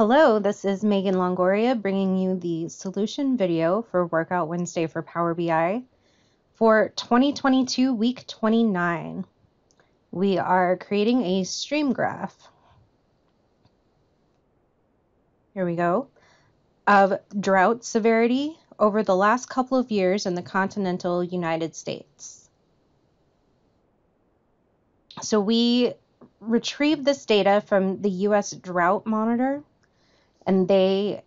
Hello, this is Meagan Longoria bringing you the solution video for Workout Wednesday for Power BI for 2022 week 29. We are creating a stream graph. Here we go. Of drought severity over the last couple of years in the continental United States. So we retrieved this data from the US Drought Monitor and they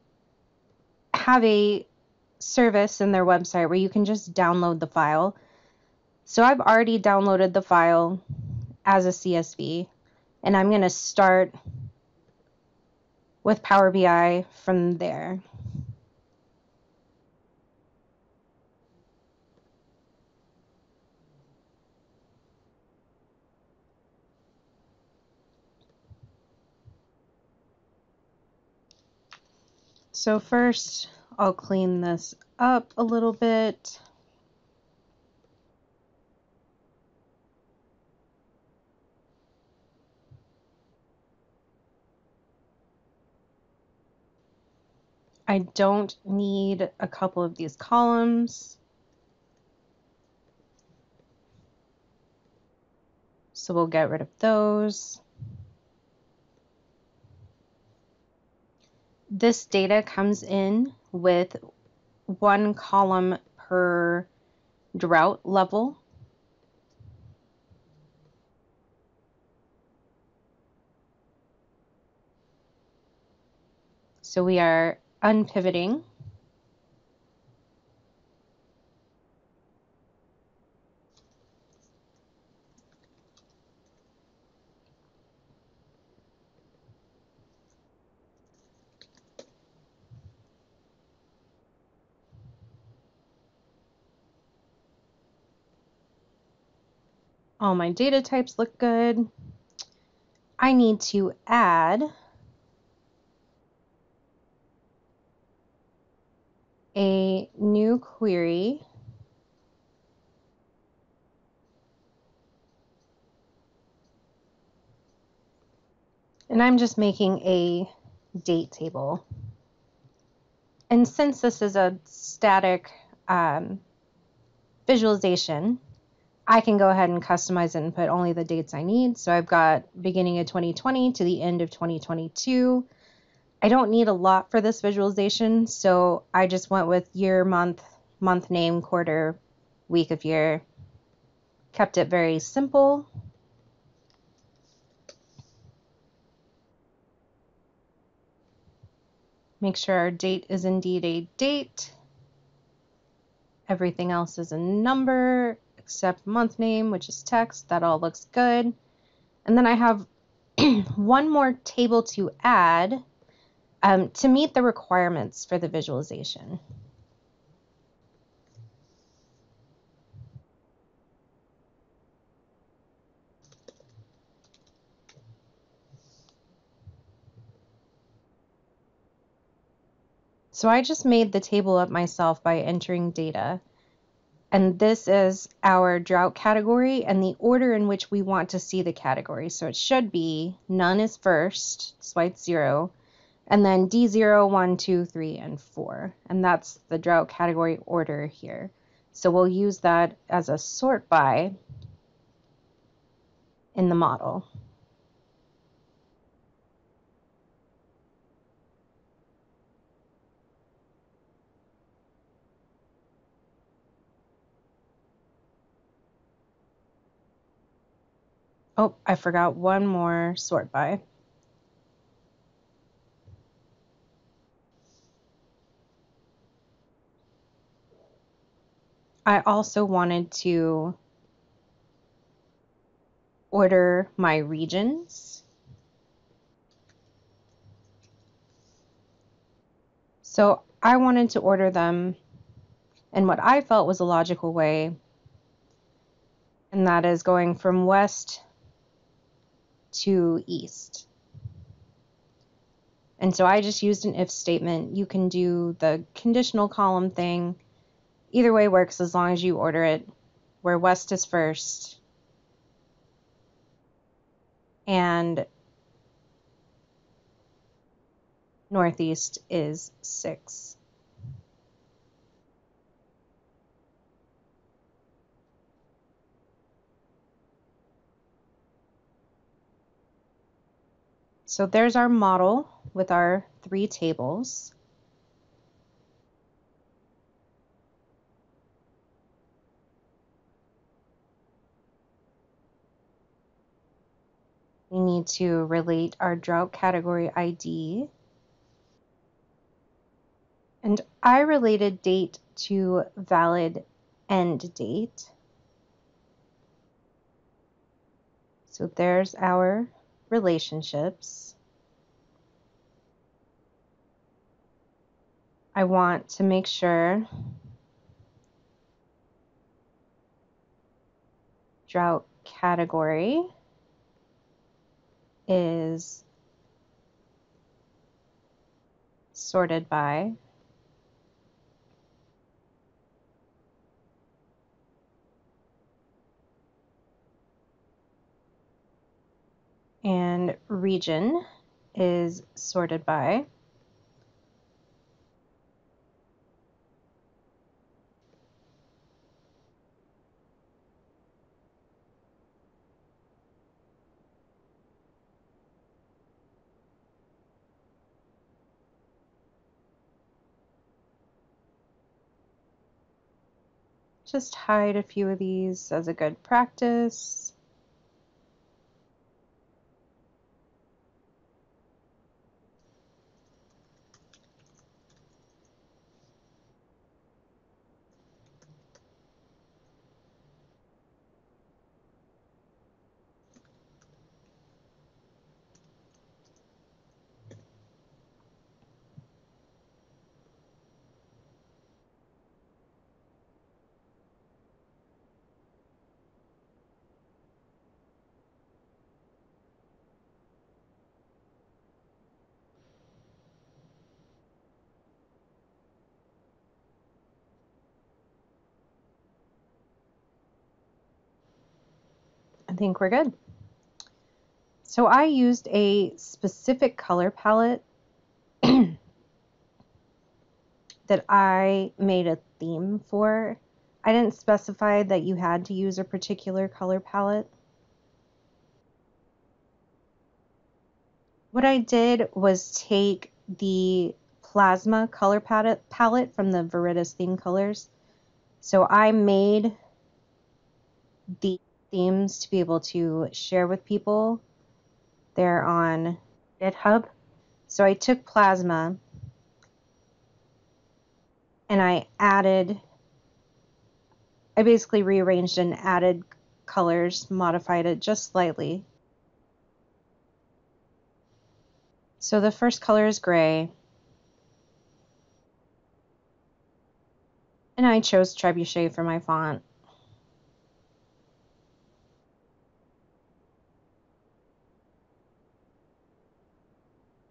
have a service in their website where you can just download the file. So I've already downloaded the file as a CSV, and I'm going to start with Power BI from there. So first, I'll clean this up a little bit. I don't need a couple of these columns. So we'll get rid of those. This data comes in with one column per drought level. So we are unpivoting All my data types look good. I need to add a new query and I'm just making a date table. And since this is a static um, visualization, I can go ahead and customize it and put only the dates I need. So I've got beginning of 2020 to the end of 2022. I don't need a lot for this visualization, so I just went with year, month, month name, quarter, week of year. Kept it very simple. Make sure our date is indeed a date. Everything else is a number except month name, which is text. That all looks good. And then I have one more table to add um, to meet the requirements for the visualization. So I just made the table up myself by entering data. And this is our drought category and the order in which we want to see the category. So it should be none is first, swipe zero, and then D0, 1, 2, 3, and 4. And that's the drought category order here. So we'll use that as a sort by in the model. Oh, I forgot one more sort by. I also wanted to order my regions. So I wanted to order them in what I felt was a logical way, and that is going from west to east. And so I just used an if statement. You can do the conditional column thing. Either way works as long as you order it where west is first. And northeast is 6. So there's our model with our three tables. We need to relate our drought category ID. And I related date to valid end date. So there's our relationships. I want to make sure drought category is sorted by and region is sorted by just hide a few of these as a good practice. I think we're good. So I used a specific color palette that I made a theme for. I didn't specify that you had to use a particular color palette. What I did was take the plasma color palette, palette from the Viridis theme colors. So I made the themes to be able to share with people. They're on GitHub. So I took Plasma and I added, I basically rearranged and added colors, modified it just slightly. So the first color is gray. And I chose Trebuchet for my font.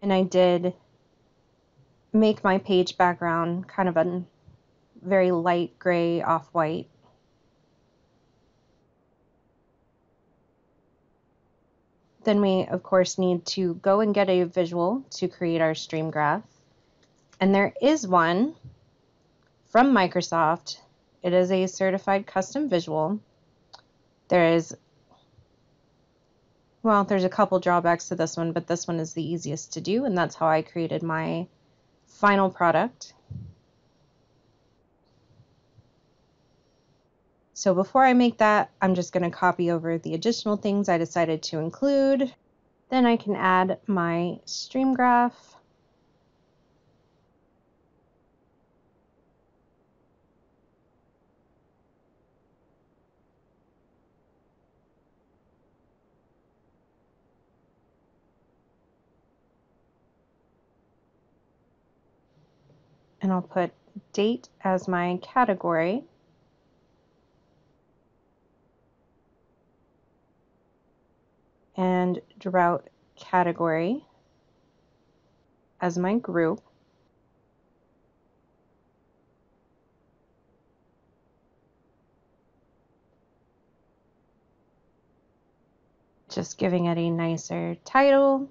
And I did make my page background kind of a very light gray off-white. Then we, of course, need to go and get a visual to create our stream graph. And there is one from Microsoft. It is a certified custom visual. There is well, there's a couple drawbacks to this one, but this one is the easiest to do, and that's how I created my final product. So before I make that, I'm just going to copy over the additional things I decided to include. Then I can add my stream graph. And I'll put date as my category. And drought category as my group. Just giving it a nicer title.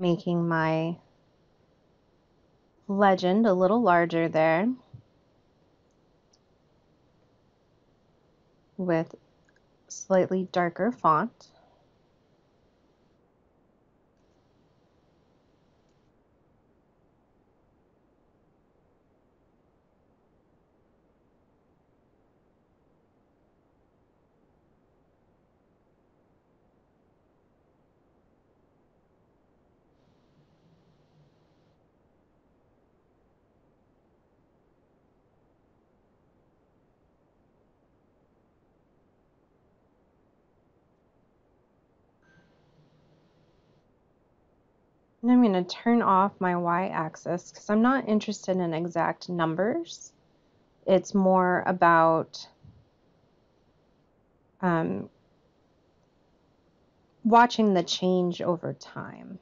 Making my legend a little larger there with slightly darker font. And I'm going to turn off my y-axis because I'm not interested in exact numbers. It's more about um, watching the change over time.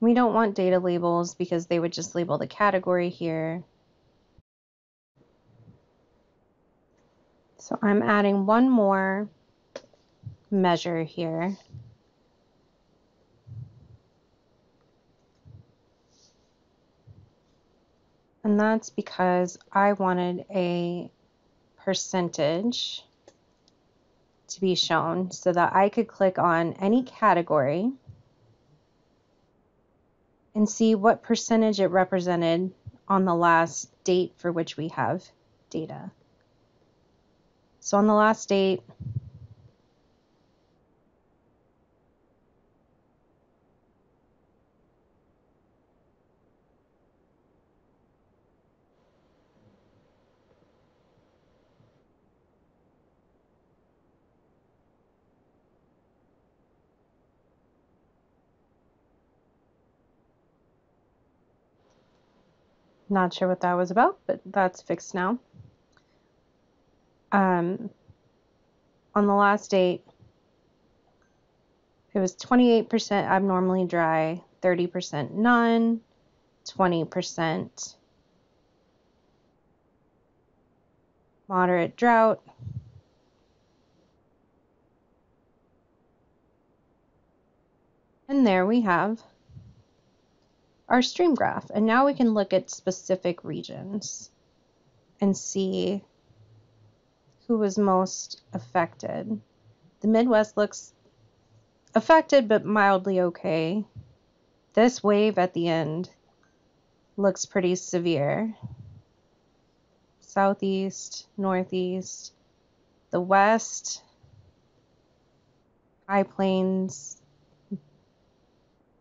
We don't want data labels because they would just label the category here. So I'm adding one more measure here. And that's because I wanted a percentage to be shown so that I could click on any category and see what percentage it represented on the last date for which we have data. So on the last date, Not sure what that was about, but that's fixed now um, on the last date, it was 28% abnormally dry, 30% none, 20% moderate drought. And there we have our stream graph. And now we can look at specific regions and see who was most affected. The Midwest looks affected but mildly okay. This wave at the end looks pretty severe. Southeast, Northeast, the West, High Plains,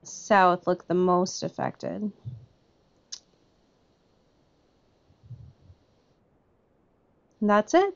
South look the most affected. And that's it.